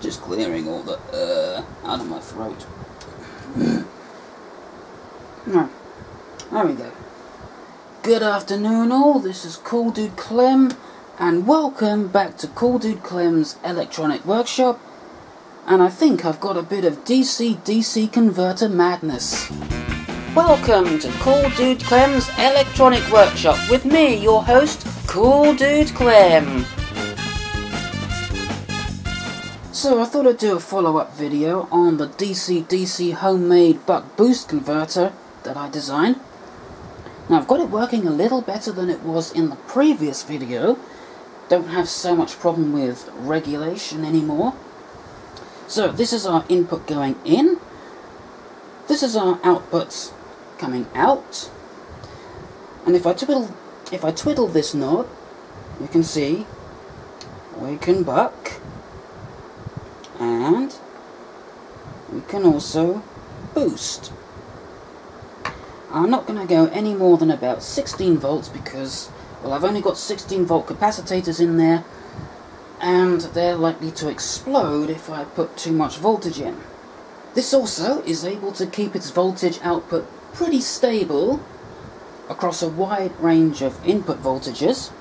Just clearing all the uh, out of my throat. There we go. Good afternoon all, this is Cool Dude Clem, and welcome back to Cool Dude Clem's Electronic Workshop, and I think I've got a bit of DC-DC converter madness. Welcome to Cool Dude Clem's Electronic Workshop with me, your host, Cool Dude Clem. So I thought I'd do a follow-up video on the DC-DC homemade buck boost converter that I designed. Now I've got it working a little better than it was in the previous video. Don't have so much problem with regulation anymore. So this is our input going in. This is our outputs coming out. And if I twiddle, if I twiddle this knob, you can see we can buck, and we can also boost. I'm not going to go any more than about 16 volts because, well, I've only got 16 volt capacitors in there, and they're likely to explode if I put too much voltage in. This also is able to keep its voltage output pretty stable across a wide range of input voltages.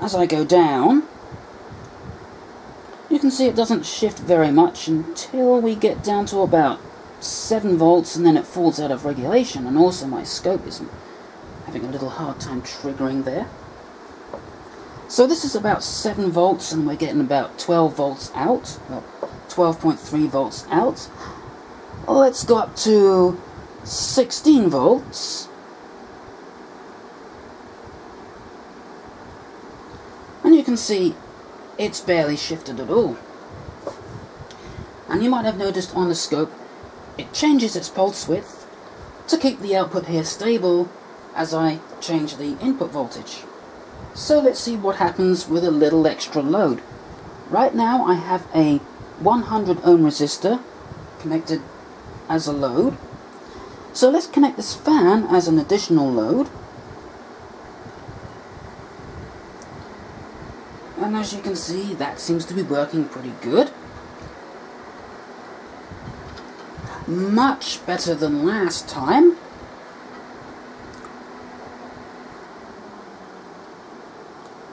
As I go down, you can see it doesn't shift very much until we get down to about 7 volts and then it falls out of regulation and also my scope is having a little hard time triggering there. So this is about 7 volts and we're getting about 12 volts out, well 12.3 volts out let's go up to 16 volts. And you can see it's barely shifted at all. And you might have noticed on the scope, it changes its pulse width to keep the output here stable as I change the input voltage. So let's see what happens with a little extra load. Right now I have a 100 ohm resistor connected as a load. So let's connect this fan as an additional load. And as you can see, that seems to be working pretty good. Much better than last time.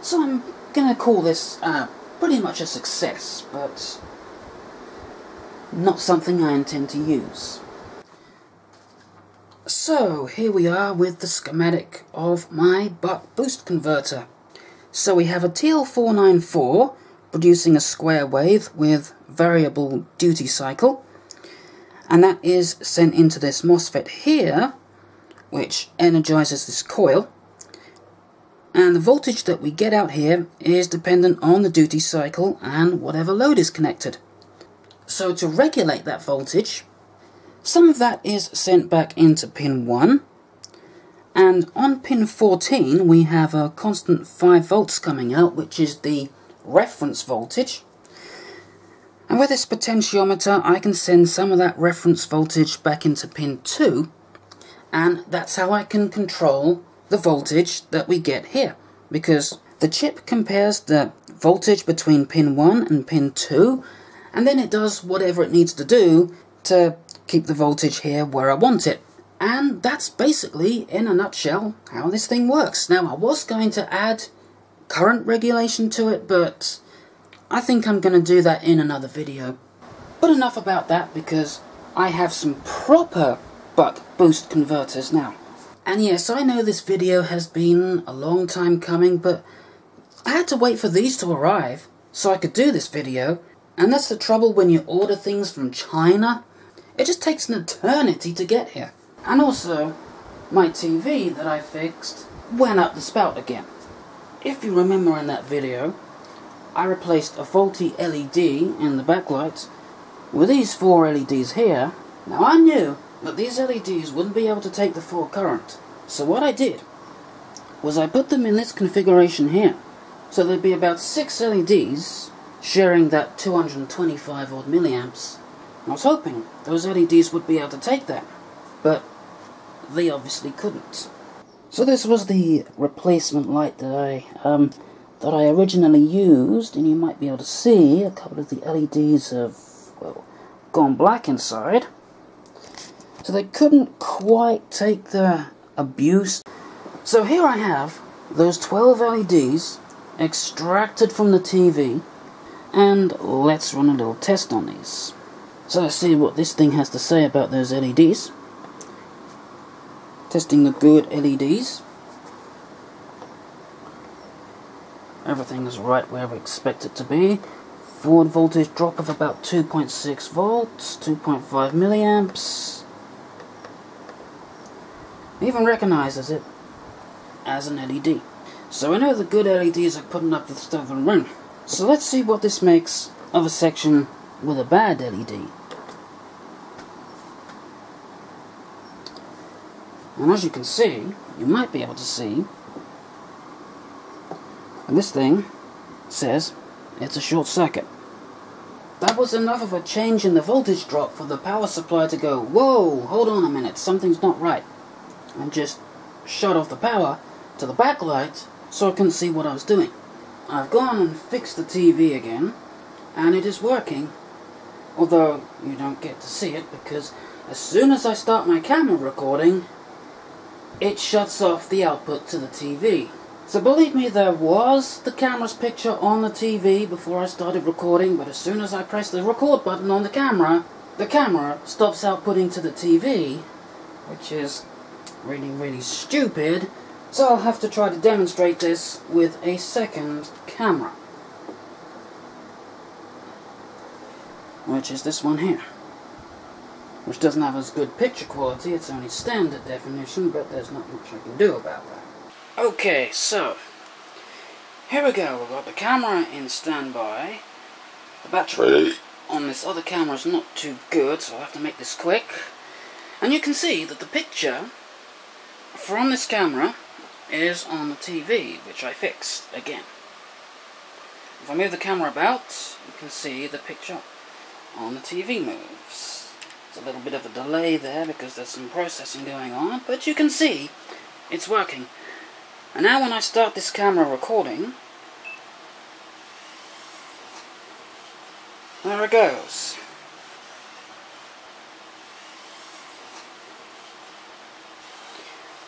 So I'm going to call this uh, pretty much a success, but not something I intend to use. So, here we are with the schematic of my buck boost converter. So we have a TL494 producing a square wave with variable duty cycle, and that is sent into this MOSFET here, which energizes this coil, and the voltage that we get out here is dependent on the duty cycle and whatever load is connected. So to regulate that voltage, some of that is sent back into pin 1, and on pin 14 we have a constant 5 volts coming out, which is the reference voltage. And with this potentiometer I can send some of that reference voltage back into pin 2, and that's how I can control the voltage that we get here, because the chip compares the voltage between pin 1 and pin 2 and then it does whatever it needs to do to keep the voltage here where I want it. And that's basically, in a nutshell, how this thing works. Now, I was going to add current regulation to it, but I think I'm going to do that in another video. But enough about that, because I have some proper buck boost converters now. And yes, I know this video has been a long time coming, but I had to wait for these to arrive so I could do this video, and that's the trouble when you order things from China. It just takes an eternity to get here. And also, my TV that I fixed went up the spout again. If you remember in that video, I replaced a faulty LED in the backlights with these four LEDs here. Now I knew that these LEDs wouldn't be able to take the full current. So what I did was I put them in this configuration here. So there'd be about six LEDs sharing that 225 odd milliamps. I was hoping those LEDs would be able to take that, but they obviously couldn't. So this was the replacement light that I um, that I originally used, and you might be able to see a couple of the LEDs have well gone black inside. So they couldn't quite take the abuse. So here I have those 12 LEDs extracted from the TV, and let's run a little test on these. So let's see what this thing has to say about those LEDs. Testing the good LEDs. Everything is right where we expect it to be. Forward voltage drop of about 2.6 volts, 2.5 milliamps. Even recognizes it as an LED. So I know the good LEDs are putting up the stuff and run. So let's see what this makes of a section with a bad LED. And as you can see, you might be able to see, this thing says it's a short circuit. That was enough of a change in the voltage drop for the power supply to go, whoa, hold on a minute, something's not right. And just shut off the power to the backlight so I couldn't see what I was doing. I've gone and fixed the TV again, and it is working, although you don't get to see it because as soon as I start my camera recording, it shuts off the output to the TV. So believe me, there was the camera's picture on the TV before I started recording, but as soon as I press the record button on the camera, the camera stops outputting to the TV, which is really, really stupid, so I'll have to try to demonstrate this with a second camera. Which is this one here. Which doesn't have as good picture quality, it's only standard definition, but there's not much I can do about that. Okay, so, here we go, we've got the camera in standby. The battery on this other camera is not too good, so I'll have to make this quick. And you can see that the picture from this camera is on the TV, which I fixed again. If I move the camera about, you can see the picture on the TV moves. There's a little bit of a delay there because there's some processing going on, but you can see it's working. And now when I start this camera recording, there it goes.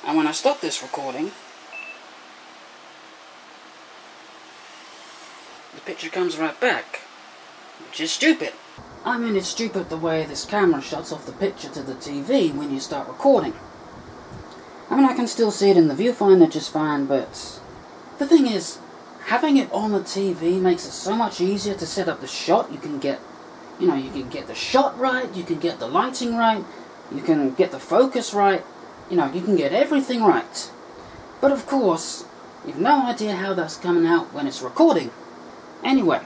And when I stop this recording, picture comes right back, which is stupid. I mean, it's stupid the way this camera shuts off the picture to the TV when you start recording. I mean, I can still see it in the viewfinder just fine, but the thing is, having it on the TV makes it so much easier to set up the shot. You can get, you know, you can get the shot right, you can get the lighting right, you can get the focus right, you know, you can get everything right. But of course, you've no idea how that's coming out when it's recording. Anyway,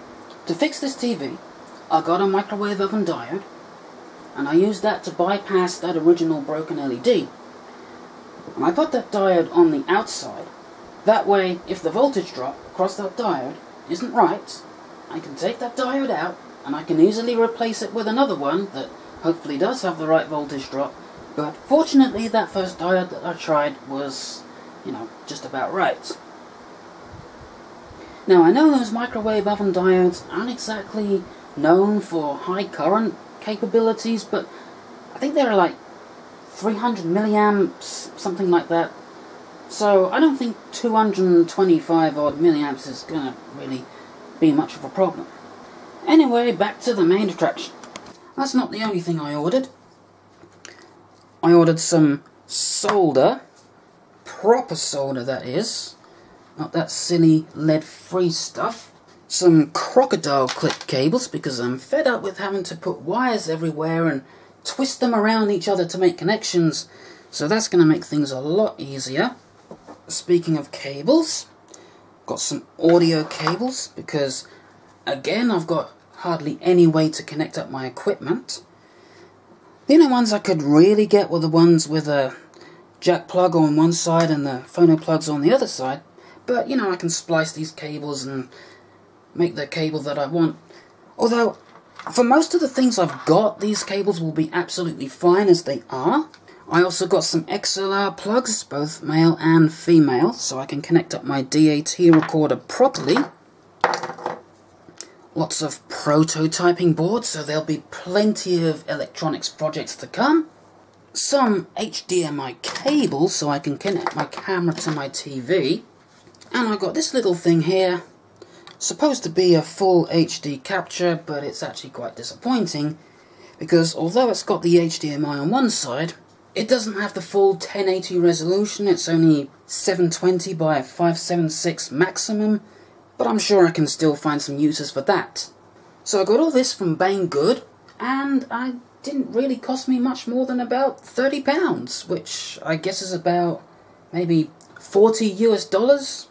to fix this TV, I got a microwave oven diode, and I used that to bypass that original broken LED. And I put that diode on the outside. That way, if the voltage drop across that diode isn't right, I can take that diode out, and I can easily replace it with another one that hopefully does have the right voltage drop. But fortunately, that first diode that I tried was, you know, just about right. Now, I know those microwave oven diodes aren't exactly known for high current capabilities, but I think they're like 300 milliamps, something like that. So I don't think 225 odd milliamps is to really be much of a problem. Anyway, back to the main attraction. That's not the only thing I ordered. I ordered some solder, proper solder that is, not that silly lead-free stuff. Some crocodile clip cables because I'm fed up with having to put wires everywhere and twist them around each other to make connections. So that's going to make things a lot easier. Speaking of cables, got some audio cables because again I've got hardly any way to connect up my equipment. The only ones I could really get were the ones with a jack plug on one side and the phono plugs on the other side. But, you know, I can splice these cables and make the cable that I want. Although, for most of the things I've got, these cables will be absolutely fine as they are. I also got some XLR plugs, both male and female, so I can connect up my DAT recorder properly. Lots of prototyping boards, so there'll be plenty of electronics projects to come. Some HDMI cables, so I can connect my camera to my TV. And I've got this little thing here, supposed to be a full HD capture, but it's actually quite disappointing, because although it's got the HDMI on one side, it doesn't have the full 1080 resolution, it's only 720 by 576 maximum, but I'm sure I can still find some uses for that. So I got all this from Banggood, and I didn't really cost me much more than about £30, which I guess is about maybe 40 US dollars.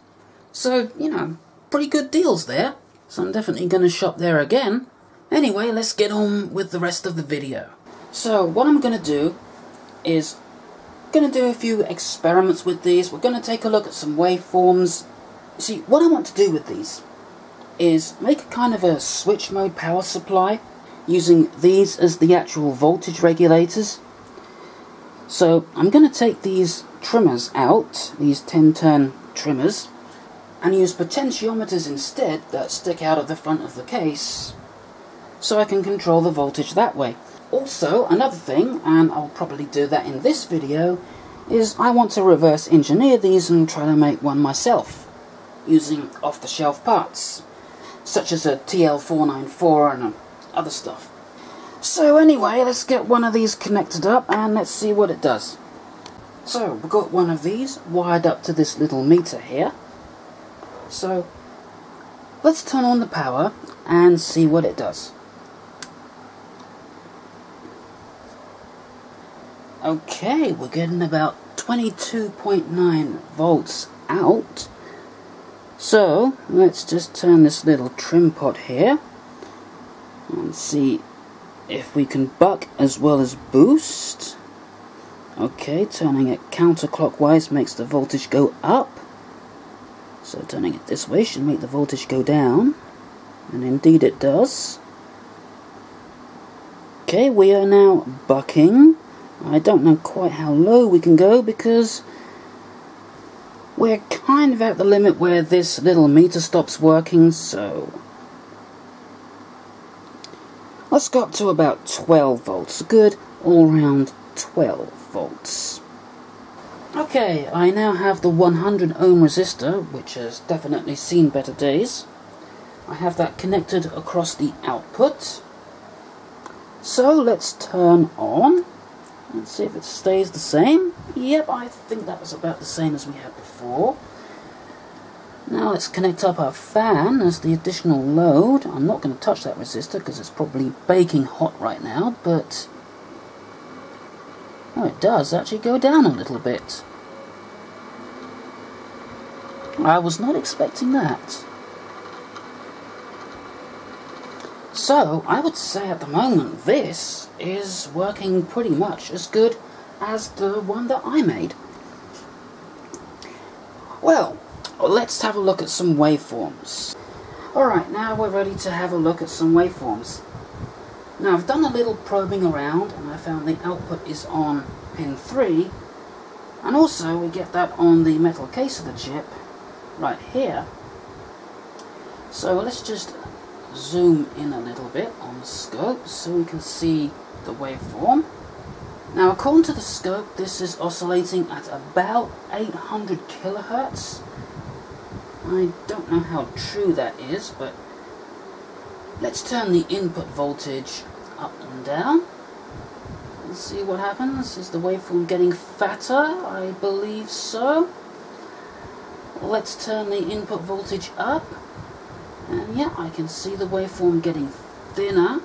So, you know, pretty good deals there. So I'm definitely going to shop there again. Anyway, let's get on with the rest of the video. So, what I'm going to do is going to do a few experiments with these. We're going to take a look at some waveforms. See, what I want to do with these is make a kind of a switch mode power supply using these as the actual voltage regulators. So I'm going to take these trimmers out, these 10 turn trimmers, and use potentiometers instead that stick out of the front of the case so I can control the voltage that way. Also, another thing, and I'll probably do that in this video, is I want to reverse engineer these and try to make one myself, using off-the-shelf parts, such as a TL494 and other stuff. So anyway, let's get one of these connected up and let's see what it does. So, we've got one of these wired up to this little meter here. So, let's turn on the power and see what it does. Okay, we're getting about 22.9 volts out. So, let's just turn this little trim pot here and see if we can buck as well as boost. Okay, turning it counterclockwise makes the voltage go up. So turning it this way should make the voltage go down. And indeed it does. Okay, we are now bucking. I don't know quite how low we can go because we're kind of at the limit where this little meter stops working, so let's go up to about 12 volts. Good all round 12 volts. Okay, I now have the 100 ohm resistor, which has definitely seen better days. I have that connected across the output. So let's turn on Let's see if it stays the same. Yep, I think that was about the same as we had before. Now let's connect up our fan as the additional load. I'm not going to touch that resistor because it's probably baking hot right now, but... Oh, it does actually go down a little bit. I was not expecting that. So, I would say at the moment this is working pretty much as good as the one that I made. Well, let's have a look at some waveforms. Alright, now we're ready to have a look at some waveforms. Now I've done a little probing around and I found the output is on pin 3 and also we get that on the metal case of the chip right here. So let's just zoom in a little bit on the scope so we can see the waveform. Now according to the scope this is oscillating at about 800 kilohertz. I don't know how true that is but let's turn the input voltage up and down. Let's see what happens. Is the waveform getting fatter? I believe so. Let's turn the input voltage up and yeah, I can see the waveform getting thinner.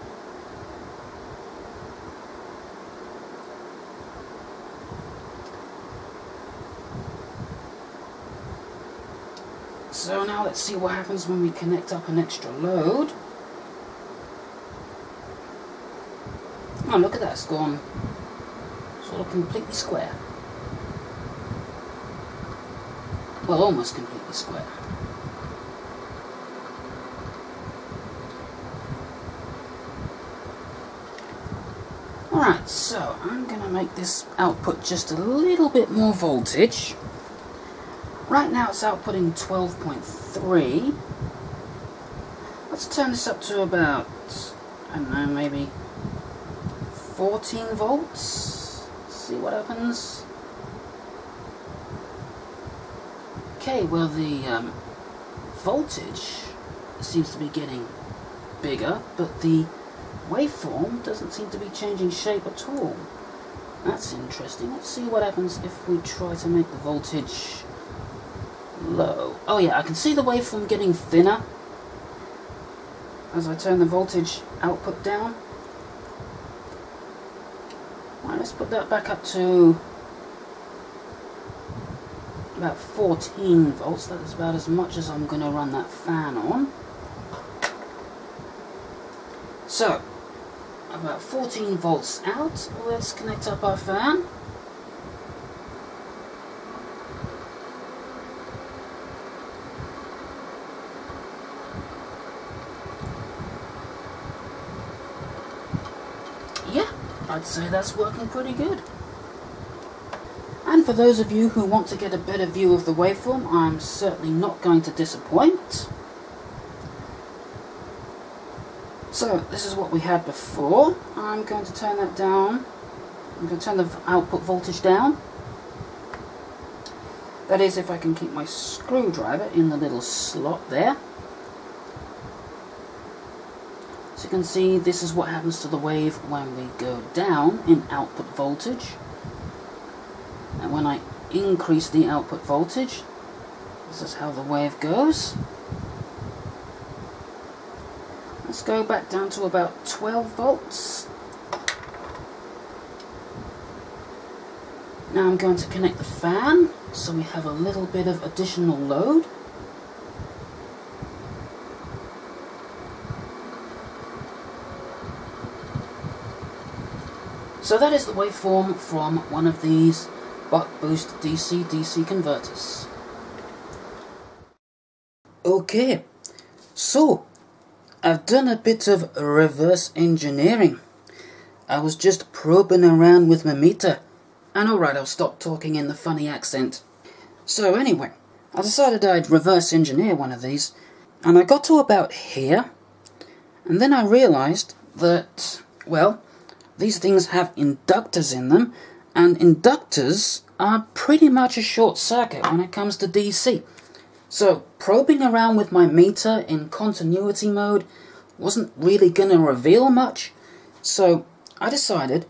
So now let's see what happens when we connect up an extra load. Oh, look at that, it's gone sort of completely square. Well, almost completely square. Alright, so I'm going to make this output just a little bit more voltage. Right now it's outputting 12.3. Let's turn this up to about, I don't know, maybe 14 volts. See what happens. Okay, well the um, voltage seems to be getting bigger, but the waveform doesn't seem to be changing shape at all. That's interesting. Let's see what happens if we try to make the voltage low. Oh yeah, I can see the waveform getting thinner as I turn the voltage output down. Right, let's put that back up to about 14 volts. That is about as much as I'm going to run that fan on. So, about 14 volts out. Let's connect up our fan. Yeah, I'd say that's working pretty good. And for those of you who want to get a better view of the waveform, I'm certainly not going to disappoint. So this is what we had before. I'm going to turn that down. I'm going to turn the output voltage down. That is if I can keep my screwdriver in the little slot there. So you can see this is what happens to the wave when we go down in output voltage. And when I increase the output voltage, this is how the wave goes. Let's go back down to about 12 volts. Now I'm going to connect the fan so we have a little bit of additional load. So that is the waveform from one of these buck boost DC-DC converters. Okay, so I've done a bit of reverse engineering. I was just probing around with my meter. And alright, I'll stop talking in the funny accent. So anyway, I decided I'd reverse engineer one of these. And I got to about here. And then I realized that, well, these things have inductors in them. And inductors are pretty much a short circuit when it comes to DC. So, probing around with my meter in continuity mode wasn't really going to reveal much, so I decided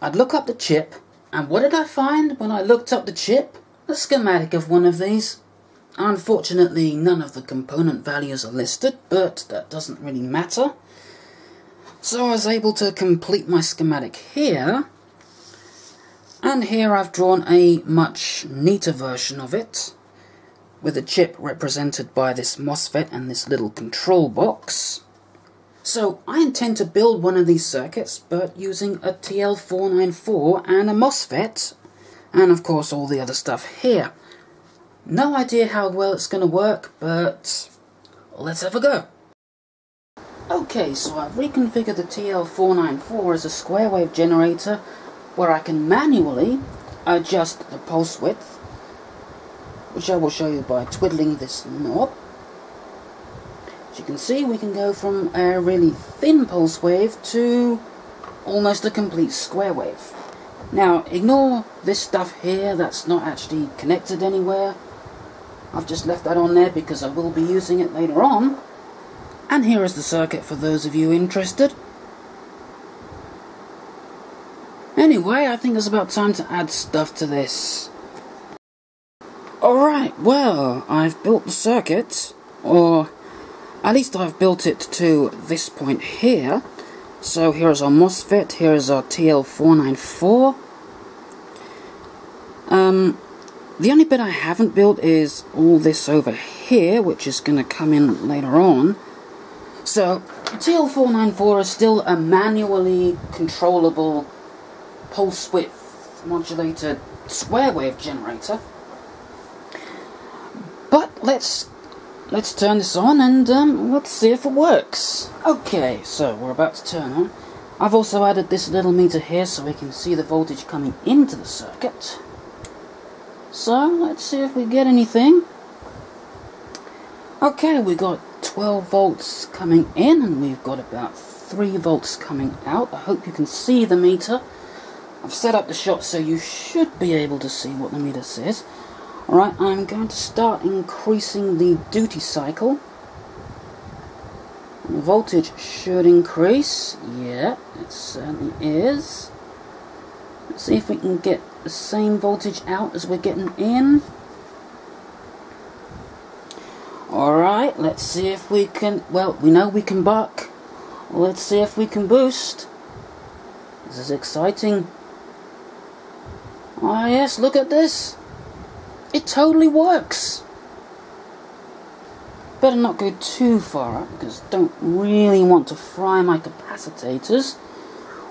I'd look up the chip, and what did I find when I looked up the chip? A schematic of one of these. Unfortunately, none of the component values are listed, but that doesn't really matter. So I was able to complete my schematic here, and here I've drawn a much neater version of it with a chip represented by this MOSFET and this little control box. So I intend to build one of these circuits, but using a TL494 and a MOSFET, and of course all the other stuff here. No idea how well it's going to work, but let's have a go. Okay, so I've reconfigured the TL494 as a square wave generator where I can manually adjust the pulse width which I will show you by twiddling this knob. As you can see, we can go from a really thin pulse wave to almost a complete square wave. Now, ignore this stuff here that's not actually connected anywhere. I've just left that on there because I will be using it later on. And here is the circuit for those of you interested. Anyway, I think it's about time to add stuff to this. Alright, well, I've built the circuit, or at least I've built it to this point here. So here's our MOSFET, here's our TL494. Um, the only bit I haven't built is all this over here, which is going to come in later on. So, TL494 is still a manually controllable pulse width modulated square wave generator. But let's let's turn this on and um, let's see if it works. Okay, so we're about to turn on. I've also added this little meter here so we can see the voltage coming into the circuit. So, let's see if we get anything. Okay, we got 12 volts coming in and we've got about 3 volts coming out. I hope you can see the meter. I've set up the shot so you should be able to see what the meter says. Alright, I'm going to start increasing the duty cycle. The voltage should increase. Yeah, it certainly is. Let's see if we can get the same voltage out as we're getting in. Alright, let's see if we can... Well, we know we can buck. Let's see if we can boost. This is exciting. Ah, yes, look at this. It totally works better not go too far up because I don't really want to fry my capacitors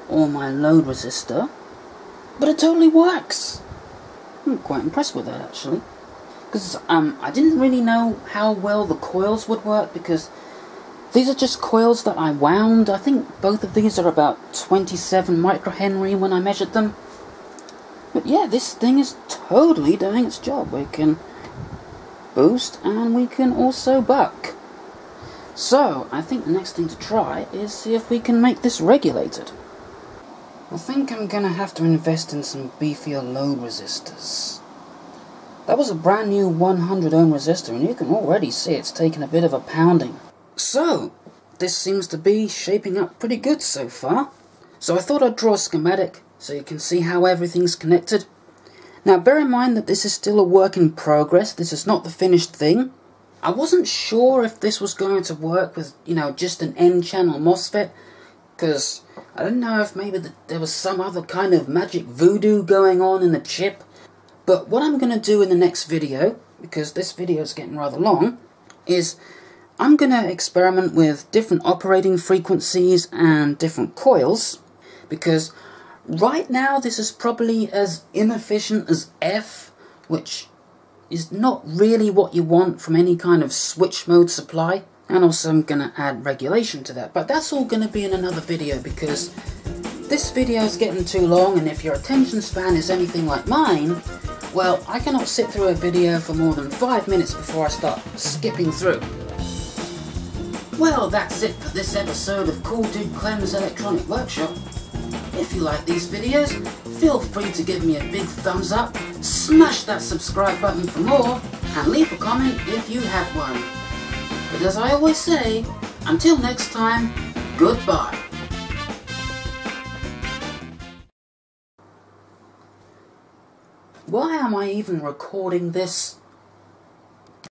or my load resistor. But it totally works. I'm quite impressed with that actually. Because um, I didn't really know how well the coils would work because these are just coils that I wound. I think both of these are about 27 microhenry when I measured them. But yeah, this thing is totally doing its job. We can boost and we can also buck. So, I think the next thing to try is see if we can make this regulated. I think I'm gonna have to invest in some beefier load resistors. That was a brand new 100 ohm resistor and you can already see it's taken a bit of a pounding. So, this seems to be shaping up pretty good so far. So I thought I'd draw a schematic so you can see how everything's connected now bear in mind that this is still a work in progress, this is not the finished thing. I wasn't sure if this was going to work with, you know, just an N-channel MOSFET, because I didn't know if maybe the, there was some other kind of magic voodoo going on in the chip. But what I'm going to do in the next video, because this video is getting rather long, is I'm going to experiment with different operating frequencies and different coils, because Right now, this is probably as inefficient as F, which is not really what you want from any kind of switch mode supply. And also I'm going to add regulation to that. But that's all going to be in another video because this video is getting too long and if your attention span is anything like mine, well, I cannot sit through a video for more than 5 minutes before I start skipping through. Well, that's it for this episode of Cool Dude Clem's Electronic Workshop. If you like these videos, feel free to give me a big thumbs up, smash that subscribe button for more, and leave a comment if you have one. But as I always say, until next time, goodbye. Why am I even recording this?